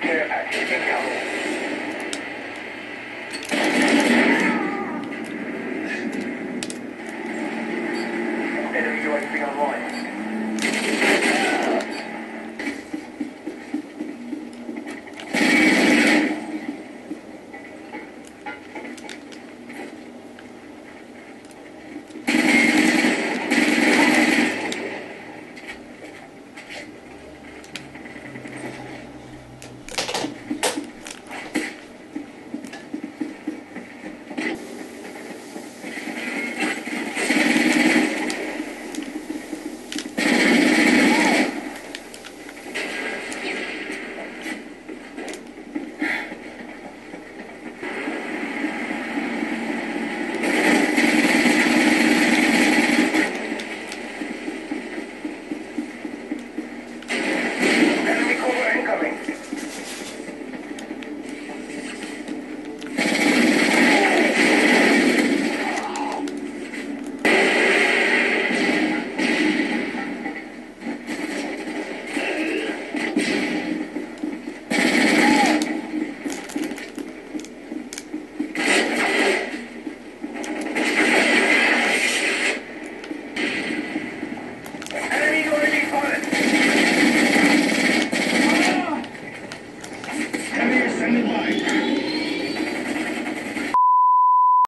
Primary care package incoming. Enemy UAV online.